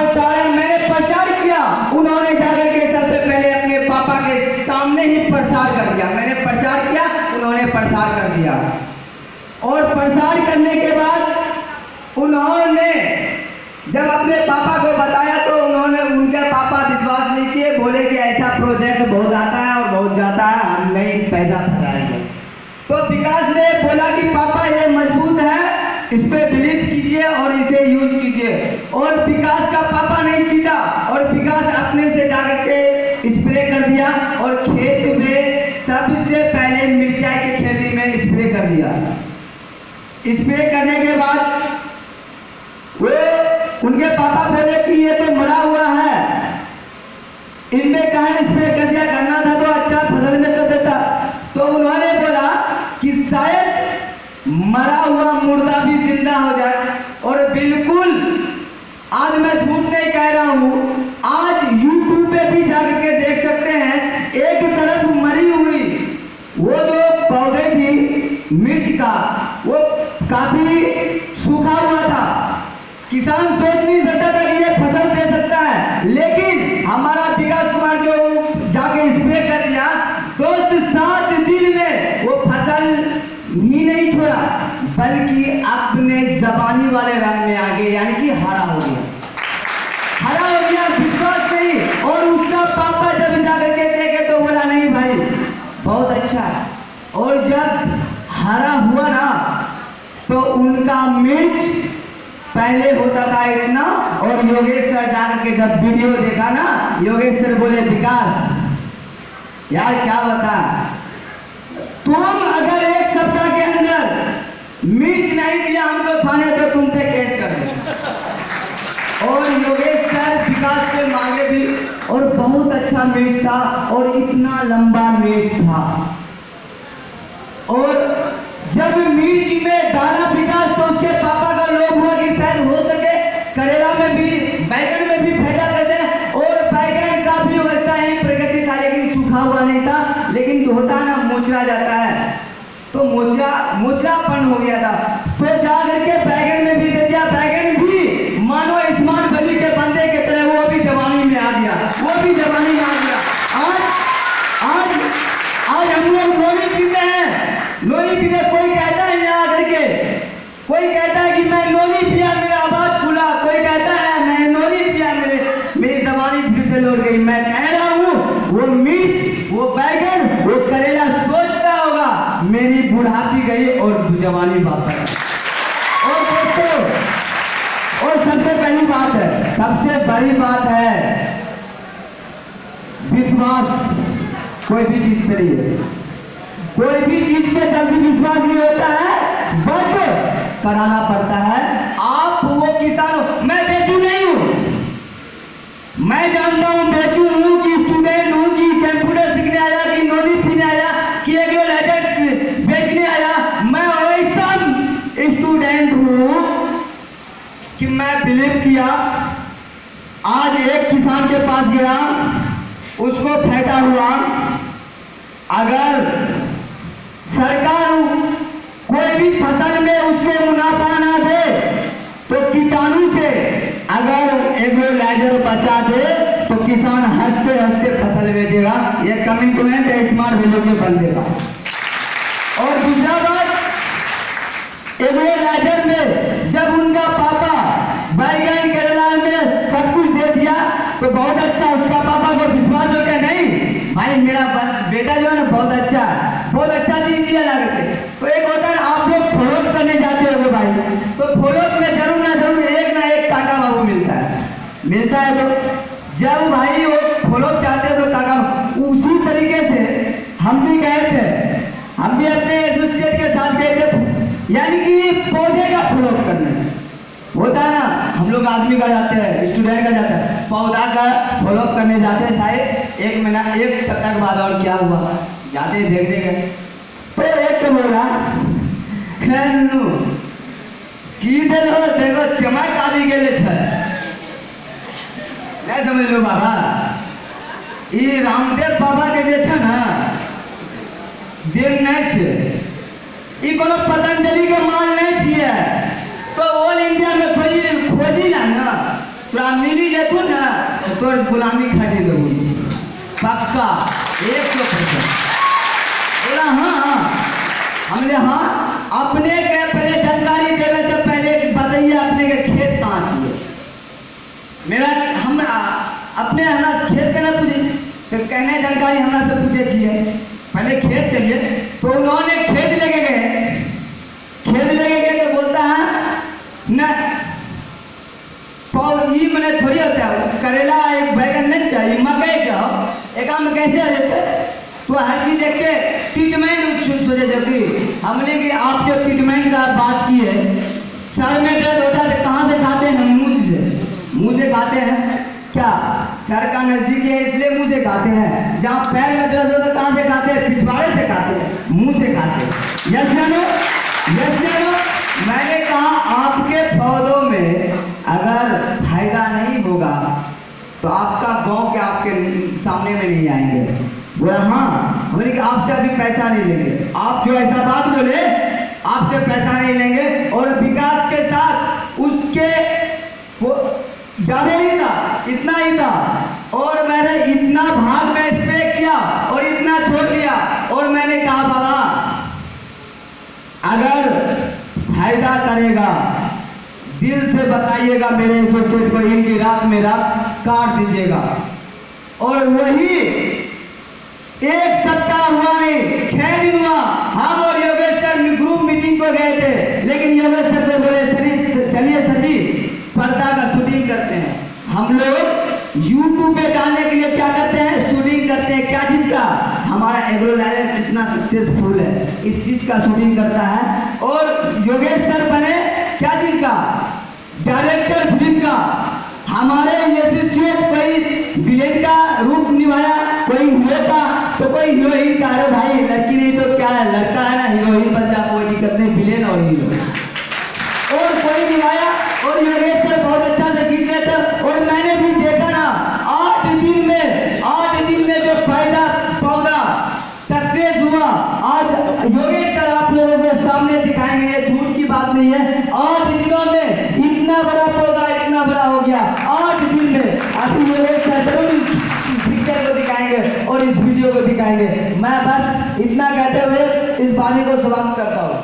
प्रचारण मैंने प्रचार किया। उन्होंने जाकर के सबसे पहले अपने पापा के सामने ही प्रसार कर दिया। मैंने प्रचार किया, उन्होंने प्रसार कर दिया। और प्रसार करने के बाद उन्होंने, जब अपने पापा को बताया तो उन्होंने उनके पापा विश्वास नहीं किए। बोले कि ऐसा प्रोजेक्ट बहुत आता है और बहुत जाता है, हम नहीं, पैसा फंसाएँगे। तो विकास ने बोला कि, पापा, ये मज़बूत है, इस पे बिलीव कीजिए और इसे यूज़ कीजिए। और विकास अपने से जाकर के स्प्रे कर दिया और खेत में सबसे पहले मिर्चाई की खेती में स्प्रे कर दिया। स्प्रे करने के बाद वो उनके पापा बोले कि ये तो मरा हुआ है। इनमें कहा स्प्रे कर दिया? करना था तो अच्छा फ़सल में कर देता। तो उन्होंने बोला कि शायद मरा हुआ मुर्दा भी ज़िंदा हो जाए और बिल्कुल आज मैं झूठ नहीं कह रहा हूँ आज YouTube पे भी जाकर के देख सकते हैं एक तरफ़ मरी हुई वो जो पौधे थी मिर्च का वो काफ़ी सूखा हुआ था किसान सोच नहीं सकता था कि ये फ़सल दे सकता है लेकिन हमारा विकास कुमार जो जाके स्प्रे कर दिया दोस्त सात दिन में वो फ़सल ही नहीं छोड़ा बल्कि जबानी वाले रंग में आ गए यानी कि हरा हो गया। हरा हो गया, विश्वास नहीं, और उसका पापा जब जाकर के देखे तो बोला, नहीं भाई, बहुत अच्छा है। और जब हरा हुआ ना तो उनका मिर्च पहले होता था इतना, और योगेश सर जाकर के जब वीडियो देखा ना योगेश सर बोले, विकास, यार क्या बता, तुम अगर एक सप्ताह के मिर्च नहीं दिया, हमको खाने तो तुम पे केस कर दे और योगेश सर विकास से मांगे भी, और बहुत अच्छा मीट था, और इतना लंबा मीट था। और जब मीट में दाना विकास तो उसके पापा मोचरा हो गया था। तो जा करके बैगन में भी दे दिया। बैगन भी, मानो स्मार्ट बली के बंदे के तरह, वो भी जवानी में आ गया। वो भी जवानी में आ गया। आज आज आज हम लोग नोनी पीते हैं। नोनी पीते कोई कहता है यहाँ आकर के, कोई कहता है कि मैं नोनी पिया, मेरा आवाज़ खुला। कोई कहता है, मैं नोनी पिया मेरे मेरी जबानी फिर से लौट गई। मैं कह रहा हूँ वो मिर्च वो बैगन वो करेला सोचता होगा मेरी बुढ़ापी गई और जवानी वापस और दोस्तों, और सबसे पहली बात है, सबसे बड़ी बात है, विश्वास कोई भी चीज़ पे नहीं है कोई भी चीज़ पे जल्दी विश्वास नहीं होता है, बस कराना पड़ता है, आप वो किसान मैं बिलीव किया, आज एक किसान के पास गया, उसको फ़ायदा हुआ। अगर सरकार कोई भी फ़सल में उसको मुनाफा ना दे तो कीटाणु से अगर एग्रोलाइजर बचा दे तो किसान हँसते हँसते फ़सल बेचेगा। ये कमिटमेंट है स्मार्ट वैल्यू के बंदे का। और दूसरा बात एग्रोलाइजर में जब उनका पापा बैगन करेला में सब कुछ दे दिया तो बहुत अच्छा उसका पापा को विश्वास हो गया नहीं भाई मेरा बस- बेटा जो है ना बहुत अच्छा बहुत अच्छा चीज़ दिया ला करके तो एक होता है, आप लोग फरोख्त करने जाते हो भाई। तो फरोख्त में ज़रूर ना ज़रूर एक ना एक टाका बाबू मिलता है। मिलता है तो जब भाई वो फरोख्त जाते हैं तो टाका उसी तरीके से हम भी गए थे। हम भी अपने एसोसिएट के साथ गए थे। यानी कि पौधे का फरोख्त करने। होता है ना, हम लोग आदमी का जाते हैं, स्टूडेंट का जाता है। पौधा का फॉलो करने जाते हैं शायद एक महीना, एक सप्ताह के बाद और क्या हुआ? जाते देखने गए एक बोला की देखो चमक आबि गेले छै नहीं समझ लो बाबा ई रामदेव बाबा के जे छै ना। नहीं कोनो पतंजलि के माल नहीं छियै तो ऑल इंडिया में खोजी ना। ना तोरा मिली जेतू ना तो तोर गुलामी खटी देबू पक्का, एक सौ परसेंट बोला हाँ हाँ। हमने हाँ अपने के पहले जानकारी देवे से पहले बताइए, अपने के खेत कहाँ चाहिए मेरा, हम अपने हमरा खेत के ना पूछे तो कहने जानकारी हमरा से पूछे छिए पहले खेत चाहिए तो उन्होंने खेत लेके गए। खेत लेके गए तो बोलता है, न पौ- ई मैंने थोड़ी होता है, करेला एक बैगन नहीं चाहिए चाहो एक कैसे आ जाते तो हर चीज़ एक ट्रीटमेंट सोचे जो कि हमने कि आप जो ट्रीटमेंट का बात की है। सर में दर्द होता है तो कहाँ से खाते हैं मुँह से। मुँह से खाते हैं? क्या? सर का नज़दीक है, इसलिए मुँह से खाते हैं। जहाँ पैर में दर्द होता है, कहाँ से खाते हैं? पिछवाड़े से खाते हैं। मुँह से खाते हैं। यस यस मैंने कहा, आपके पौधों में अगर फ़ायदा नहीं होगा तो आपका गाँव के आपके सामने में नहीं आएँगे बोला हाँ। हमने कहा, आपसे अभी पैसा नहीं लेंगे। आप जो ऐसा बात बोले? आपसे पैसा नहीं लेंगे और विकास के साथ उसके वो ज़्यादा नहीं था, इतना ही था। और मैंने इतना भाग में स्प्रे किया और इतना छोड़ दिया और मैंने कहा, बाबा, अगर फ़ायदा करेगा, दिल से बताइएगा मेरे एसोसिएट को, इनकी रात में रात काट दीजिएगा। और वही एक सप्ताह हुआ नहीं, छह दिन हुआ। हम और योगेश सर ग्रुप मीटिंग को गए थे। लेकिन योगेश सर को बोले सरी चलिए सची पर्दा का शूटिंग करते हैं। हम लोग यूट्यूब पे डालने के लिए क्या करते हैं? शूटिंग करते हैं। क्या चीज़ का? हमारा एग्रोलाइजर कितना सक्सेसफुल है। इस चीज़ का शूटिंग करता है। और योगेश सर बने, क्या चीज़ का? डायरेक्टर फ़िल्म का। हमारे कोई विलेन का रूप निभाया कोई हीरो का तो कोई हीरोइन का अरे भाई, लड़की नहीं तो क्या लड़का है ना, हीरोइन बन जा कोई दिक्कत नहीं विलेन और हीरो और कोई निभाया और योगेश सर बहुत अच्छा से खींच रहे थे और मैंने भी देखा ना आठ दिन में आठ दिन में जो फ़ायदा पौधा सक्सेस हुआ आज योगेश सर आप लोगों के सामने दिखाएँगे ये झूठ की बात नहीं है आठ दिनों में इतना बड़ा पौधा इतना बड़ा हो गया आठ दिन में अभी योगेश सर ज़रूर इस पिक्चर को दिखाएँगे मैं बस इतना कहते हुए इस वाणी को समाप्त करता हूँ।